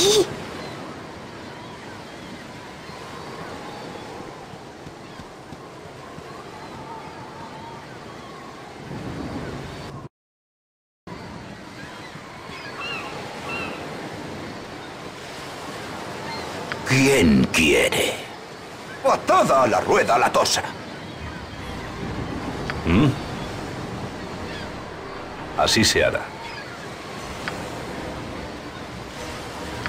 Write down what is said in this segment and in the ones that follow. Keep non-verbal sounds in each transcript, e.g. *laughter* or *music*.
aquí. ¿Quién quiere? Atada a la rueda latosa. ¿Mm? Así se hará.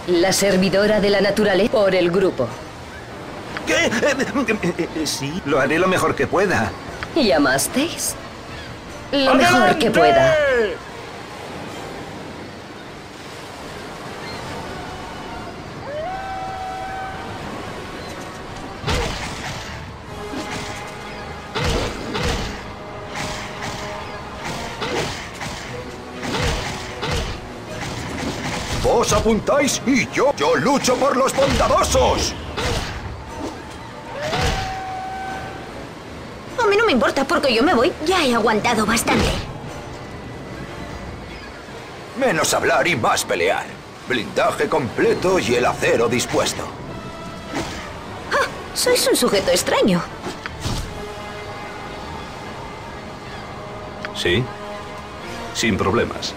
La servidora de la naturaleza por el grupo. ¿Qué? Eh, eh, eh, sí, lo haré lo mejor que pueda. ¿Llamasteis? Lo mejor que pueda. Apuntáis y yo, yo lucho por los bondadosos. A mí no me importa porque yo me voy. Ya he aguantado bastante. Menos hablar y más pelear. Blindaje completo y el acero dispuesto. Ah, sois un sujeto extraño. ¿Sí? Sin problemas.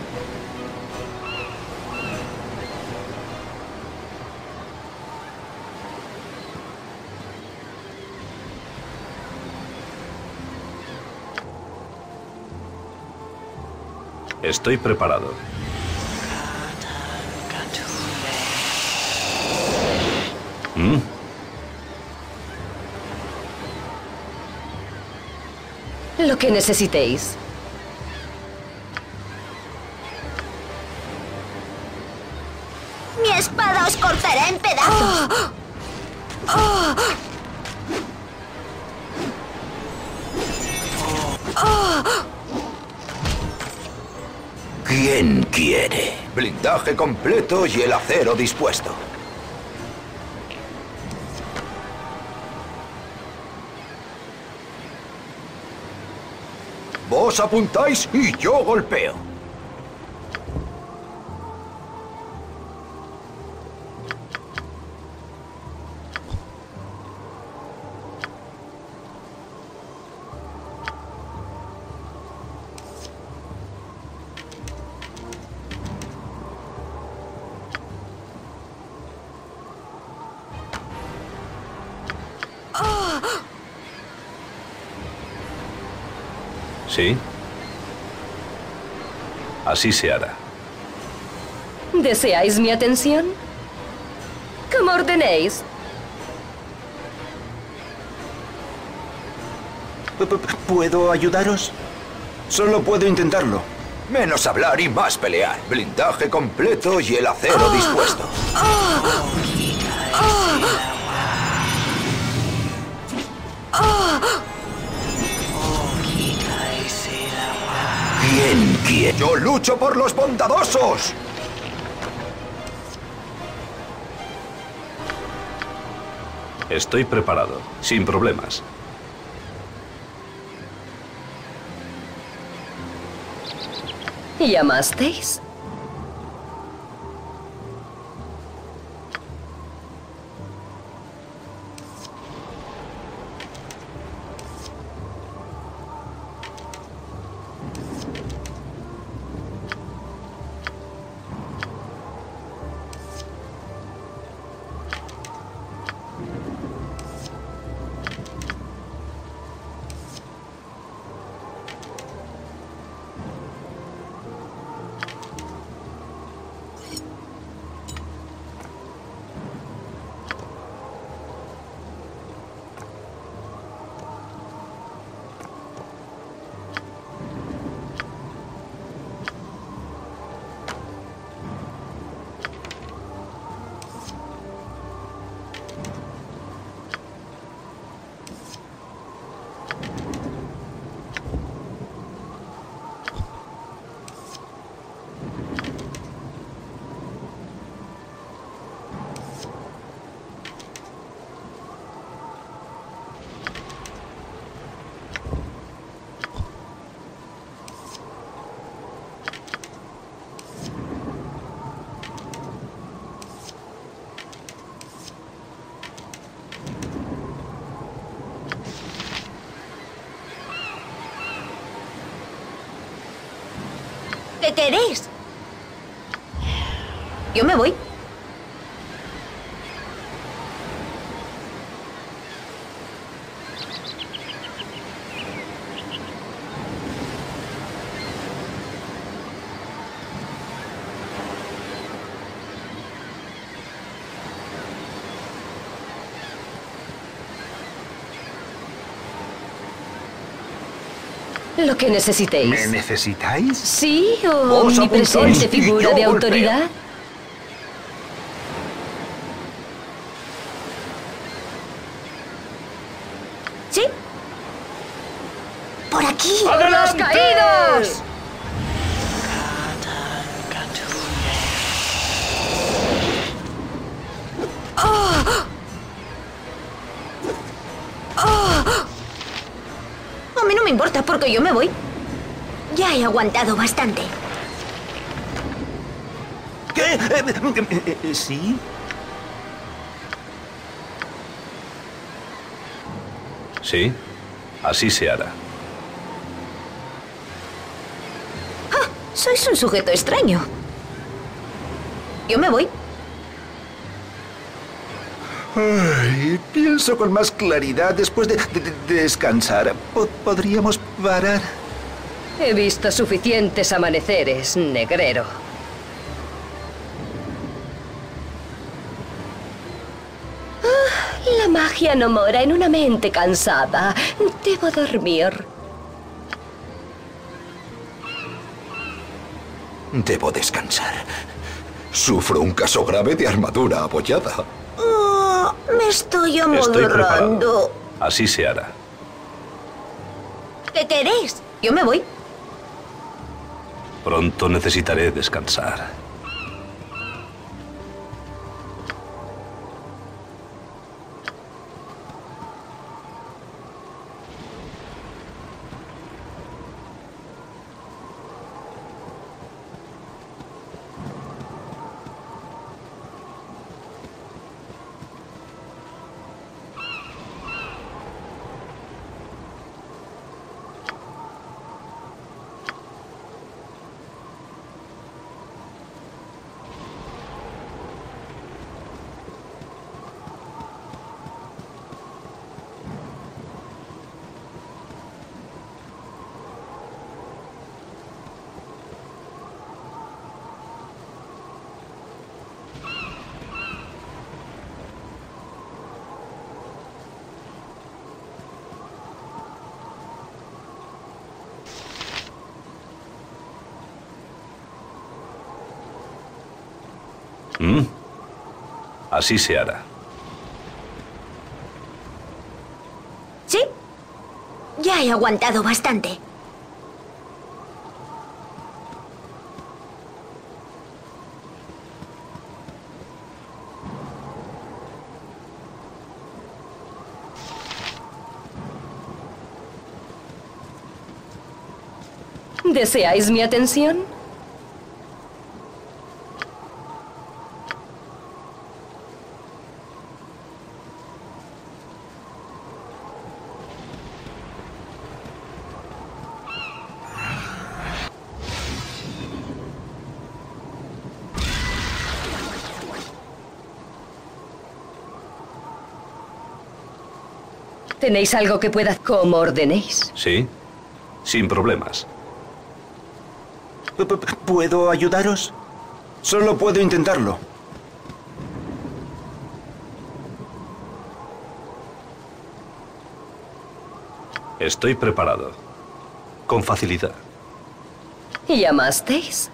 Estoy preparado. ¿Mm? Lo que necesitéis. Mi espada os cortará en pedazos. ¿Quién quiere? Blindaje completo y el acero dispuesto. Vos apuntáis y yo golpeo. ¿Sí? Así se hará. ¿Deseáis mi atención? Como ordenéis. ¿Puedo ayudaros? Solo puedo intentarlo. Menos hablar y más pelear. Blindaje completo y el acero dispuesto. ¿Quién quiere? Yo lucho por los bondadosos. Estoy preparado. Sin problemas. ¿Llamasteis? ¿Qué queréis? Yo me voy. Lo que necesitéis. ¿Me necesitáis? ¿Sí o apuntáis y figura de autoridad? Yo me voy. Ya he aguantado bastante. ¿Qué? Eh, eh, eh, ¿Sí? Sí, así se hará. Sois un sujeto extraño. Yo me voy. Ay, pienso con más claridad después de, de- de descansar. Po- ¿Podríamos parar? He visto suficientes amaneceres, negrero. Ah, La magia no mora en una mente cansada. Debo dormir. Debo descansar. Sufro un caso grave de armadura apoyada. Me estoy amodorrando. Así se hará. ¿Qué queréis? Yo me voy. Pronto necesitaré descansar. ¿Mm? Así se hará. ¿Sí? Ya he aguantado bastante. ¿Deseáis mi atención? ¿Tenéis algo que pueda como ordenéis? ¿Sí? Sin problemas. ¿Puedo ayudaros? Solo puedo intentarlo. Estoy preparado. Con facilidad. ¿Llamasteis?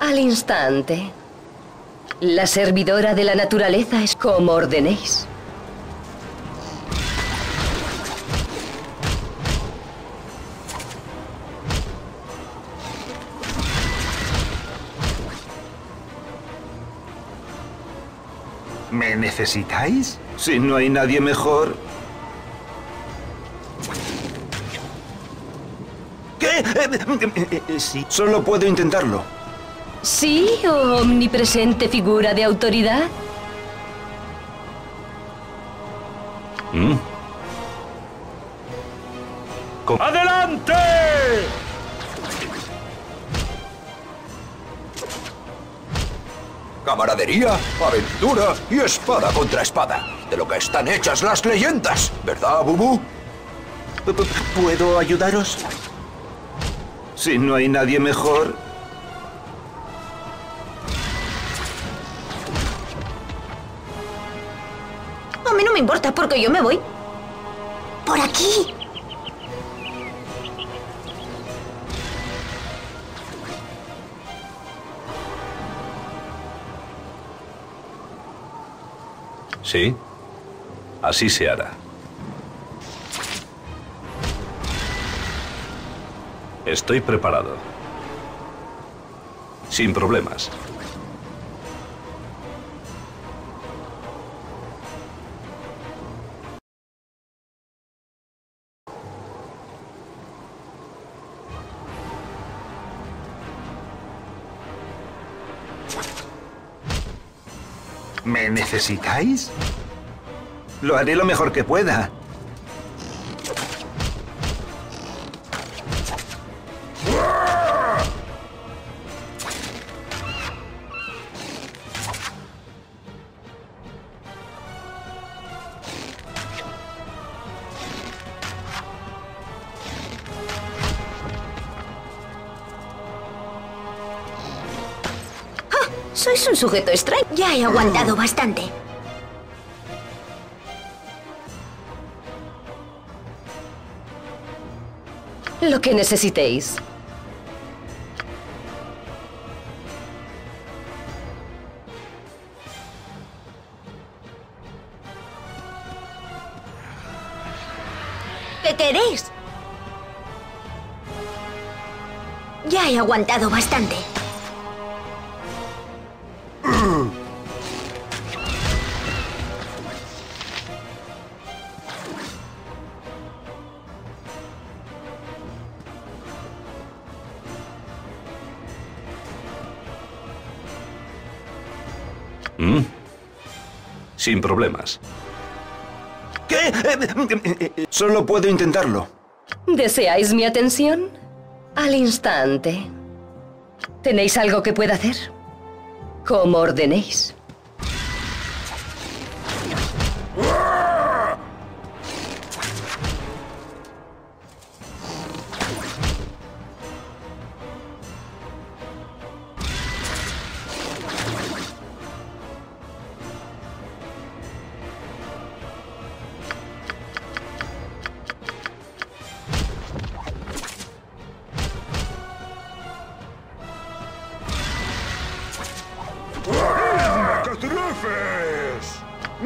Al instante. La servidora de la naturaleza es como ordenéis. Necesitáis? Si no hay nadie mejor. ¿Qué? Eh, eh, eh, sí, solo puedo intentarlo. ¿Sí omnipresente figura de autoridad? ¿Mm? Aventura y espada contra espada. De lo que están hechas las leyendas, ¿verdad, Bubu? ¿Puedo ayudaros? Si no hay nadie mejor, A mí no me importa porque yo me voy. Por aquí. Sí. Así se hará. Estoy preparado. Sin problemas. Necesitáis? Lo haré lo mejor que pueda. Un sujeto extraño. Ya he aguantado bastante. Lo que necesitéis. ¿Qué queréis? Ya he aguantado bastante. Sin problemas. ¿Qué? Eh, eh, Solo puedo intentarlo. ¿Deseáis mi atención? Al instante. ¿Tenéis algo que pueda hacer? Como ordenéis.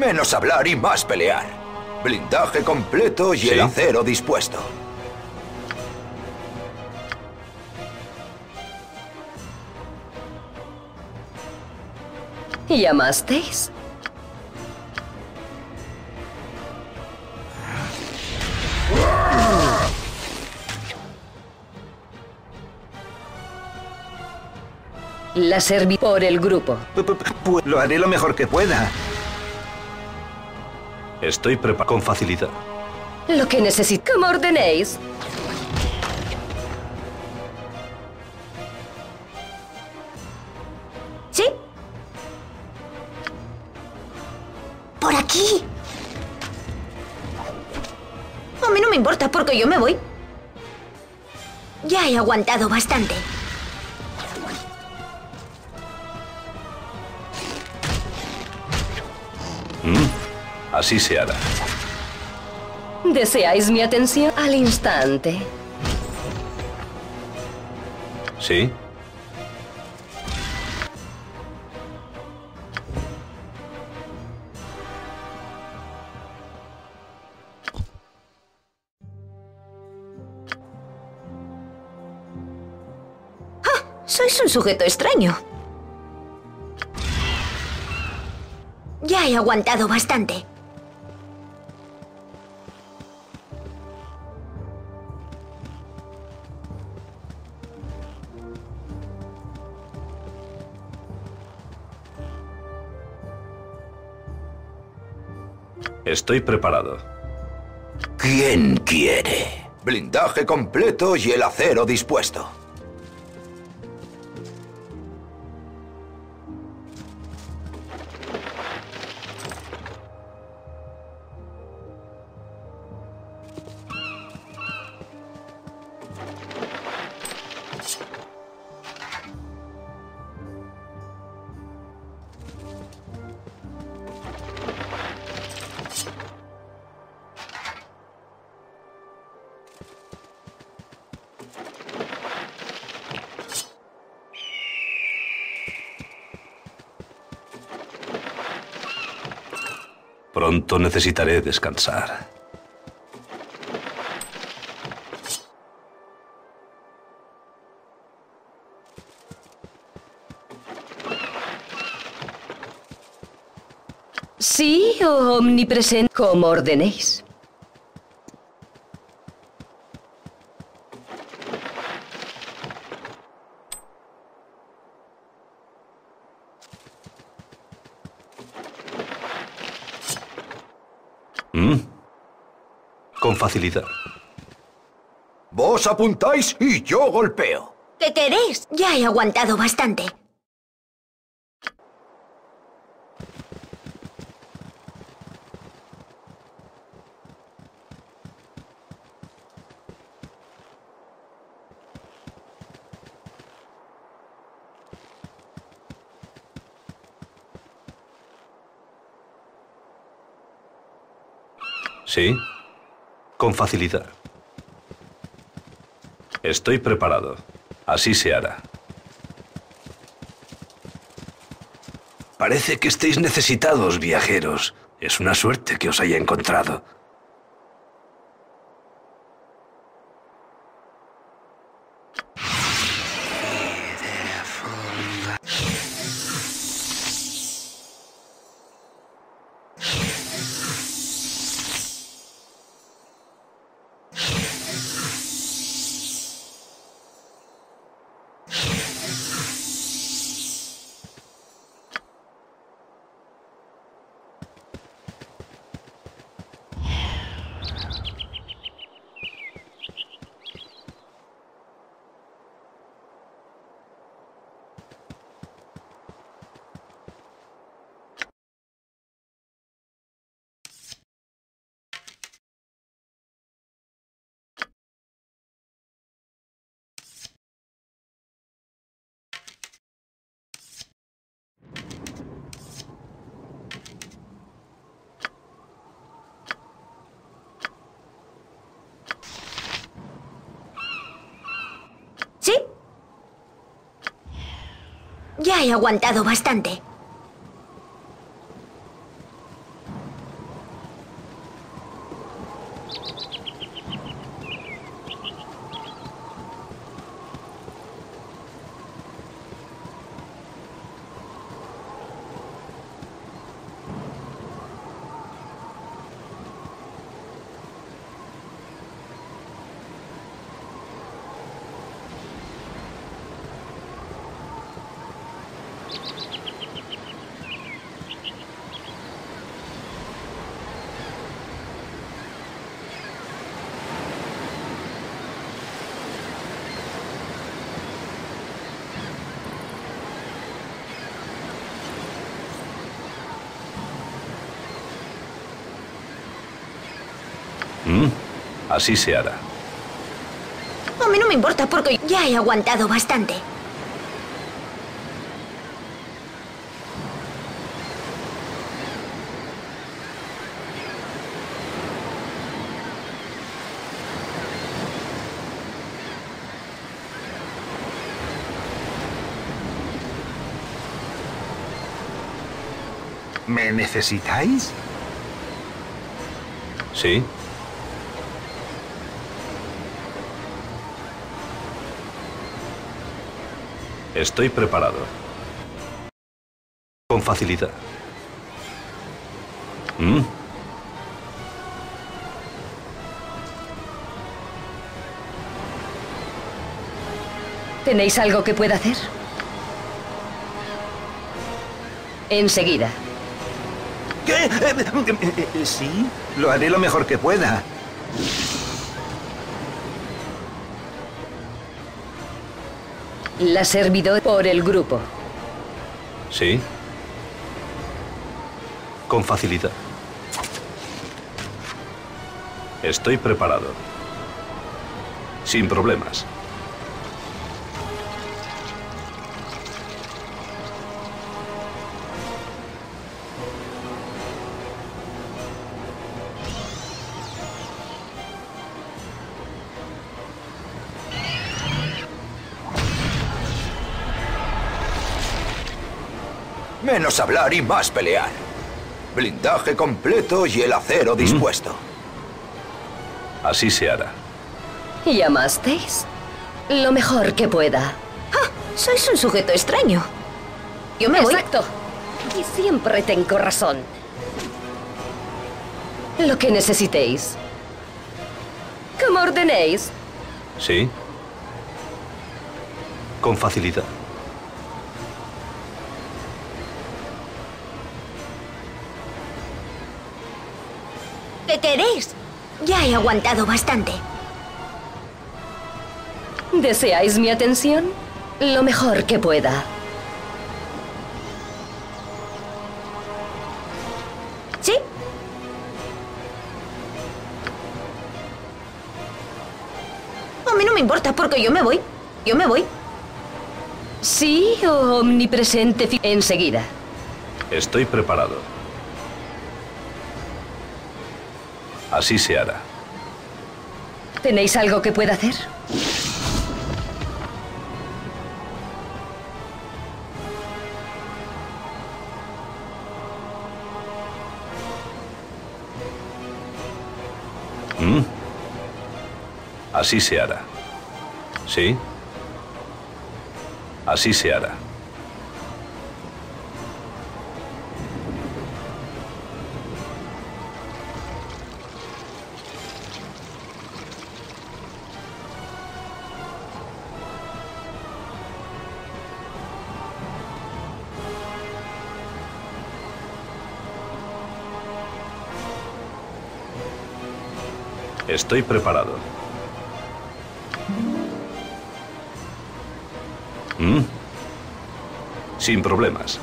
Menos hablar y más pelear. Blindaje completo y Sí. el acero dispuesto. ¿Llamasteis? La serví por el grupo. P- p- p- Lo haré lo mejor que pueda. Estoy preparado con facilidad. Lo que necesito. Como ordenéis. ¿Sí? Por aquí. A mí no me importa porque yo me voy. Ya he aguantado bastante. Así se hará. ¿Deseáis mi atención? Al instante. ¿Sí? Sois un sujeto extraño. Ya he aguantado bastante. Estoy preparado. ¿Quién quiere? Blindaje completo y el acero dispuesto. Pronto necesitaré descansar. Sí omnipresente, como ordenéis. Mm. Con facilidad. Vos apuntáis y yo golpeo. ¿Qué queréis? Ya he aguantado bastante. Sí. Con facilidad. Estoy preparado. Así se hará. Parece que estéis necesitados, viajeros. Es una suerte que os haya encontrado. Ya he aguantado bastante. Mm. Así se hará. A mí no me importa porque ya he aguantado bastante. ¿Me necesitáis? Sí. Estoy preparado. Con facilidad. Mm. ¿Tenéis algo que pueda hacer? Enseguida. ¿Qué? Eh, eh, eh, sí, lo haré lo mejor que pueda. La servidor por el grupo. Sí. Con facilidad. Estoy preparado. Sin problemas. Menos hablar y más pelear. Blindaje completo y el acero dispuesto. Así se hará. ¿Llamasteis? Lo mejor que pueda. Ah, sois un sujeto extraño. Yo me voy. Exacto. Y siempre tengo razón. Lo que necesitéis. Como ordenéis. ¿Sí? Con facilidad. ¿Qué queréis? Ya he aguantado bastante. ¿Deseáis mi atención? Lo mejor que pueda. ¿Sí? A mí no me importa porque yo me voy. Yo me voy. Sí o omnipresente enseguida. Estoy preparado. Así se hará. ¿Tenéis algo que pueda hacer? ¿Mm? Así se hará. ¿Sí? Así se hará. Estoy preparado. ¿Mm? Sin problemas.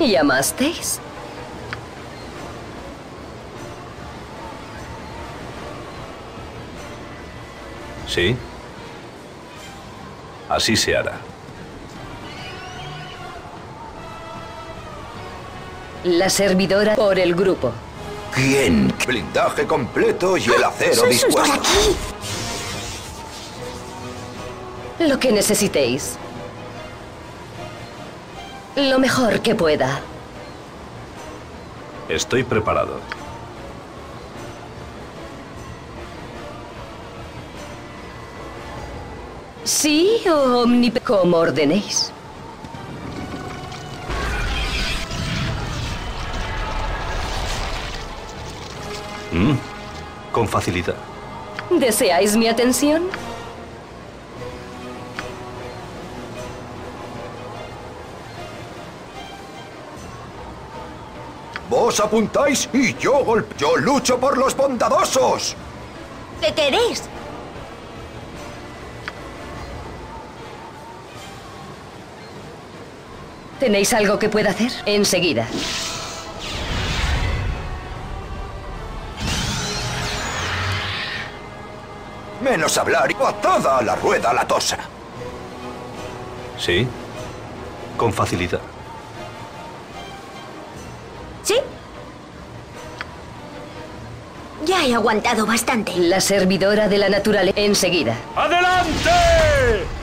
¿Llamasteis? ¿Sí? Así se hará. La servidora por el grupo. ¿Quién? Blindaje completo y el acero ¿Sois un dispuesto. aquí? Lo que necesitéis. Lo mejor que pueda. Estoy preparado. Sí o omnip... Como ordenéis. ¿Mm? Con facilidad. ¿Deseáis mi atención? Vos apuntáis y yo golpe. Yo lucho por los bondadosos. ¿Qué queréis? ¿Tenéis algo que pueda hacer? Enseguida. Menos hablar y patada a la rueda latosa. ¿Sí? Con facilidad. ¿Sí? Ya he aguantado bastante. La servidora de la naturaleza. Enseguida. ¡Adelante!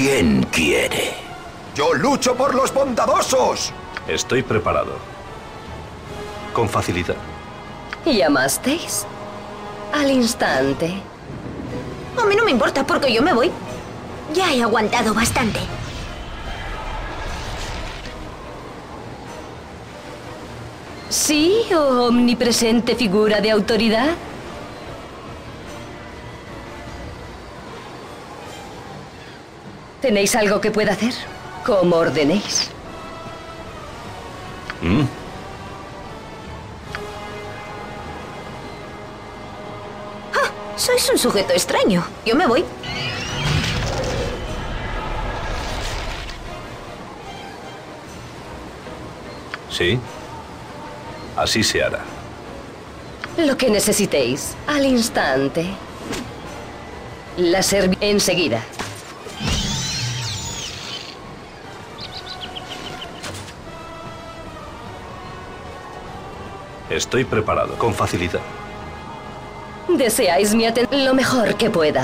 ¿Quién quiere? Yo lucho por los bondadosos. Estoy preparado. Con facilidad. ¿Llamasteis? Al instante. A mí no me importa porque yo me voy. Ya he aguantado bastante. ¿Sí o omnipresente figura de autoridad? ¿Tenéis algo que pueda hacer? Como ordenéis. ¿Mm? Sois un sujeto extraño. Yo me voy. ¿Sí? Así se hará. Lo que necesitéis. Al instante. La servi... Enseguida. Estoy preparado, con facilidad. ¿Deseáis mi atención? Lo mejor que pueda.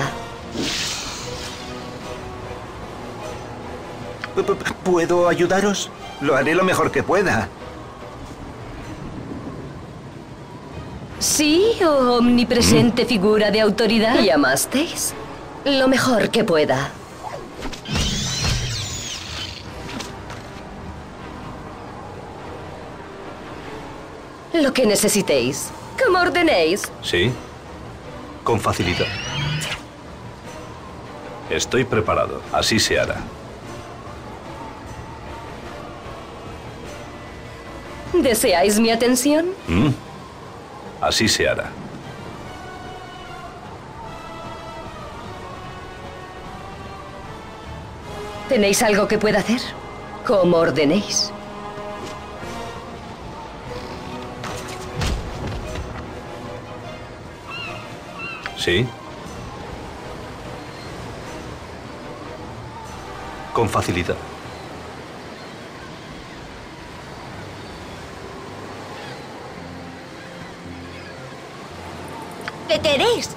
¿Puedo ayudaros? Lo haré lo mejor que pueda. ¿Sí o omnipresente figura de autoridad? ¿Llamasteis? Lo mejor que pueda. Lo que necesitéis. Como ordenéis. ¿Sí? Con facilidad. Estoy preparado. Así se hará. ¿Deseáis mi atención? ¿Mm? Así se hará. ¿Tenéis algo que pueda hacer? Como ordenéis. ¿Sí? Con facilidad. ¿Qué queréis?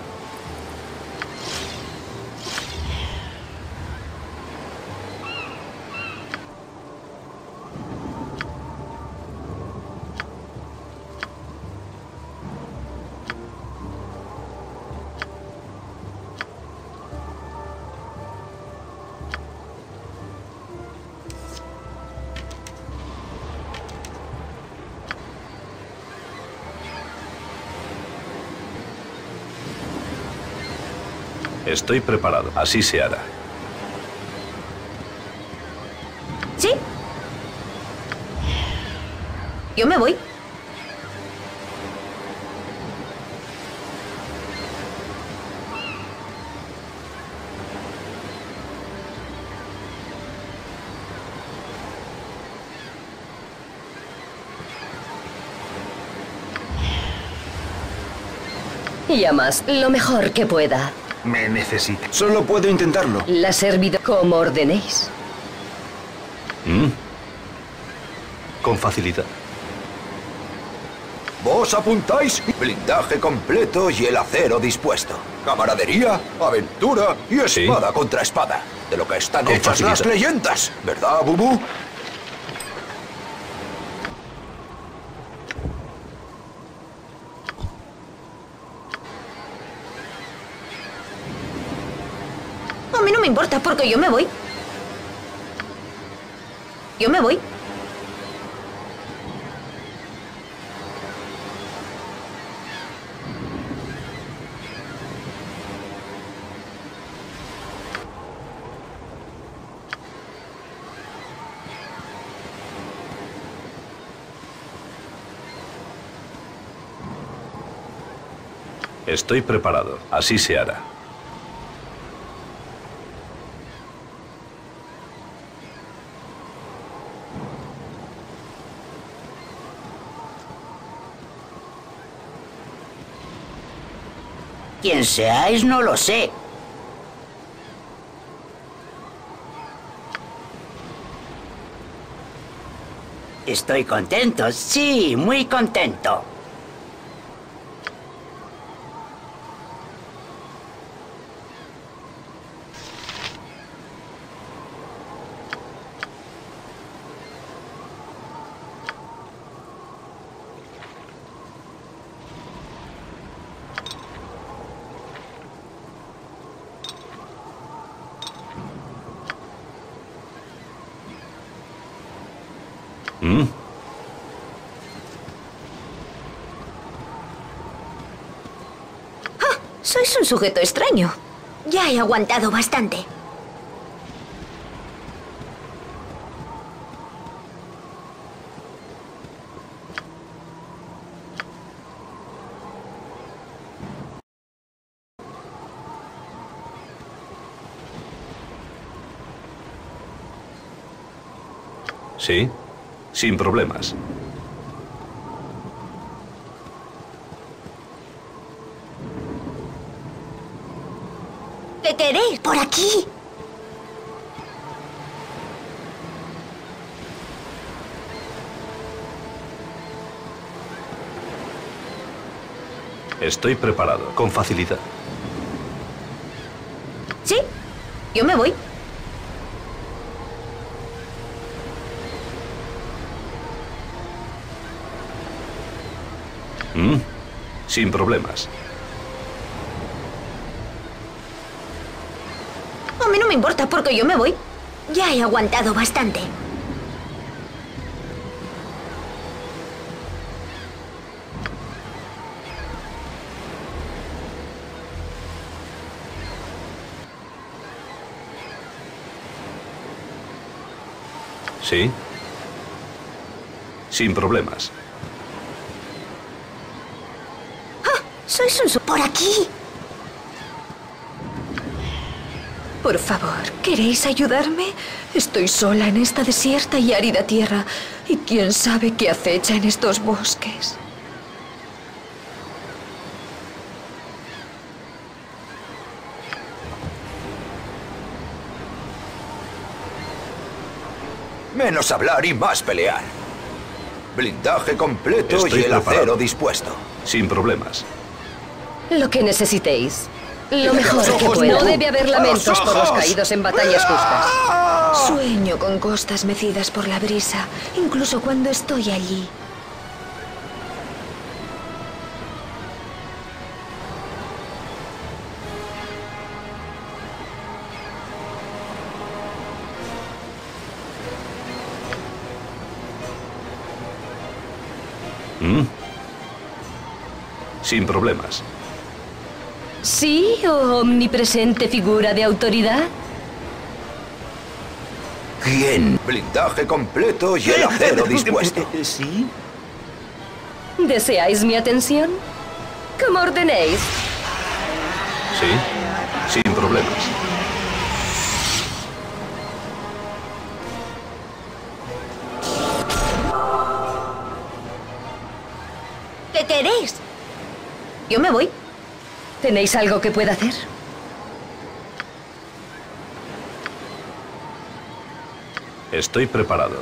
Estoy preparado. Así se hará. ¿Sí? Yo me voy. Y más, lo mejor que pueda. Me necesita. Solo puedo intentarlo. La servidora. Como ordenéis. ¿Mm? Con facilidad. Vos apuntáis blindaje completo y el acero dispuesto. Camaradería, aventura y Sí. espada contra espada. De lo que están Con hechas las leyendas, ¿verdad, Bubu? A mí no me importa porque yo me voy. Yo me voy. Estoy preparado. Así se hará. Quien seáis no lo sé. Estoy contento, sí, muy contento. ¿Mm? Sois un sujeto extraño. Ya he aguantado bastante. ¿Sí? Sin problemas. ¿Qué queréis? Por aquí. Estoy preparado, con facilidad. ¿Sí? Yo me voy. ¿Mm? Sin problemas. Mí no me importa porque yo me voy. Ya he aguantado bastante. ¿Sí? Sin problemas. Sois un... su- Por aquí. Por favor, ¿queréis ayudarme? Estoy sola en esta desierta y árida tierra, y quién sabe qué acecha en estos bosques. Menos hablar y más pelear. Blindaje completo Estoy y el preparado. acero dispuesto. Sin problemas. Lo que necesitéis. Lo ¡Los mejor que tú! No debe haber lamentos ¡Los por los caídos en batallas justas. Sueño con costas mecidas por la brisa, incluso cuando estoy allí. ¿Mm? Sin problemas. ¿Sí o omnipresente figura de autoridad? ¿Quién? Blindaje completo y el acero *laughs* dispuesto. ¿Sí? ¿Deseáis mi atención? Como ordenéis. ¿Sí? Sin problemas. ¿Qué queréis? Yo me voy. ¿Tenéis algo que pueda hacer? Estoy preparado.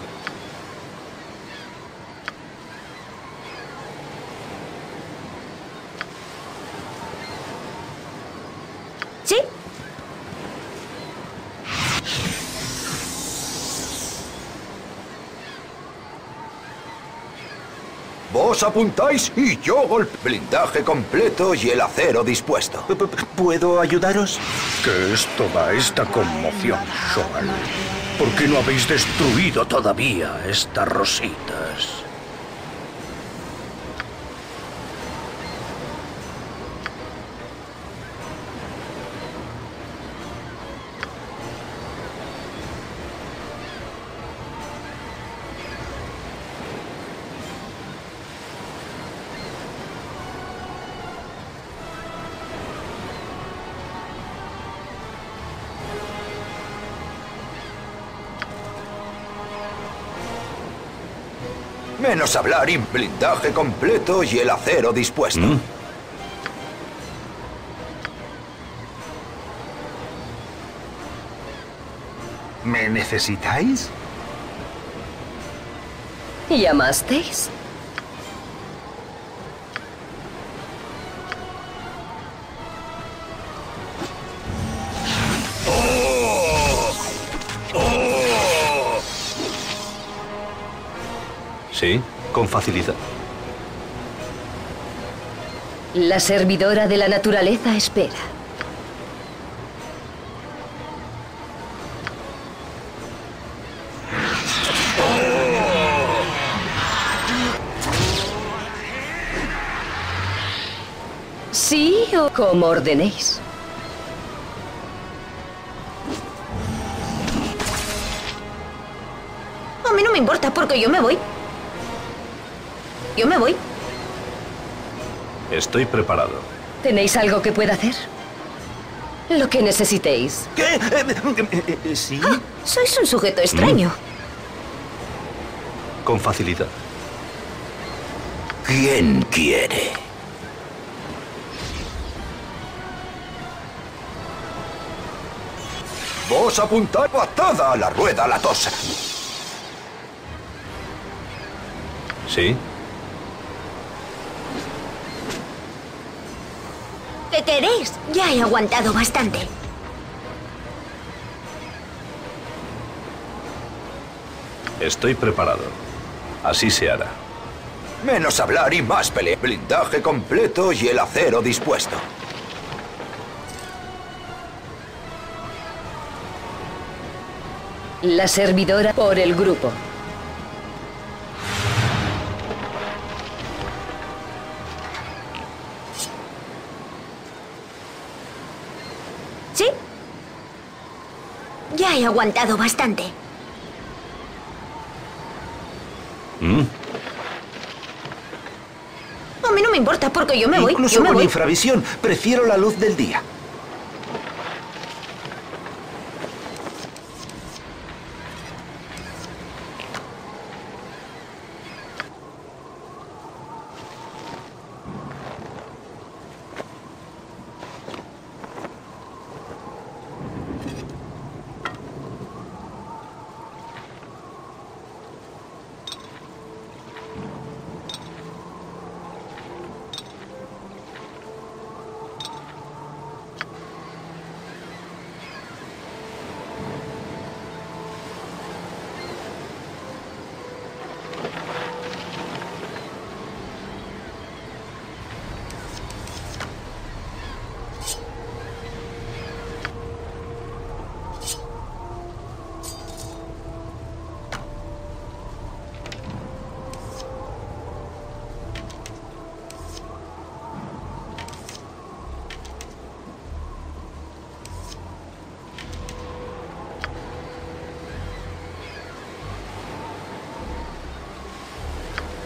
¿Sí? Apuntáis y yo golpe. Blindaje completo y el acero dispuesto. ¿Puedo ayudaros? ¿Qué es toda esta conmoción, Sol? ¿Por qué no habéis destruido todavía estas rositas? Hablar y blindaje completo y el acero dispuesto. ¿Mm? ¿Me necesitáis? ¿Llamasteis? Con facilidad. La servidora de la naturaleza espera. ¿Sí o como ordenéis? A mí no me importa porque yo me voy. Yo me voy. Estoy preparado. ¿Tenéis algo que pueda hacer? Lo que necesitéis. ¿Qué? Eh, eh, ¿Sí? Sois un sujeto extraño. Con facilidad. ¿Quién quiere? Vos apuntáis patada a la rueda latosa. ¿Sí? ¿Qué queréis? Ya he aguantado bastante. Estoy preparado. Así se hará. Menos hablar y más pelear. Blindaje completo y el acero dispuesto. La servidora por el grupo. Ya he aguantado bastante. ¿Mm? A mí no me importa porque yo me voy. Incluso Yo me con voy. infravisión, prefiero la luz del día.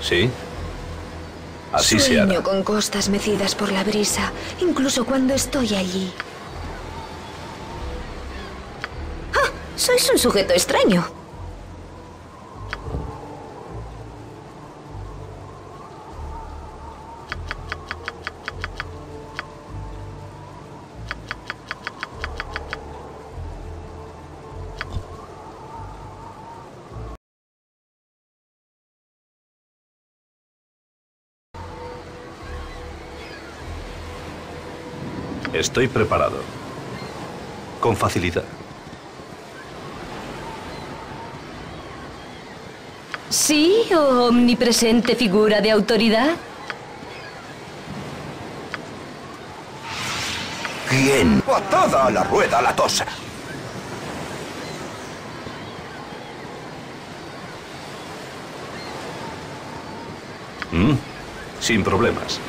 ¿Sí? Así se Sueño hará. con costas mecidas por la brisa, incluso cuando estoy allí. Ah, sois un sujeto extraño. Estoy preparado. Con facilidad. ¿Sí o omnipresente figura de autoridad? ¿Quién? Patada a la rueda la tosa. ¿Mm? Sin problemas.